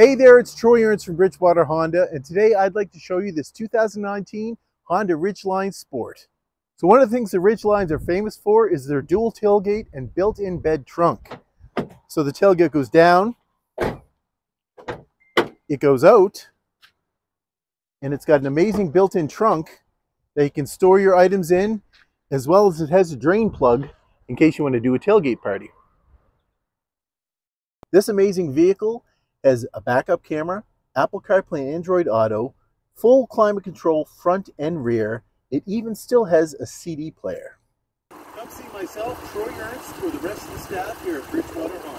Hey there, it's Troy Ernst from Bridgewater Honda, and today I'd like to show you this 2019 Honda Ridgeline Sport. So one of the things the Ridgelines are famous for is their dual tailgate and built-in bed trunk. So the tailgate goes down, it goes out, and it's got an amazing built-in trunk that you can store your items in, as well as it has a drain plug in case you want to do a tailgate party. This amazing vehicle has a backup camera, Apple CarPlay and Android Auto, full climate control front and rear. It even still has a CD player. Come see myself, Troy Ernst, or the rest of the staff here at Bridgewater.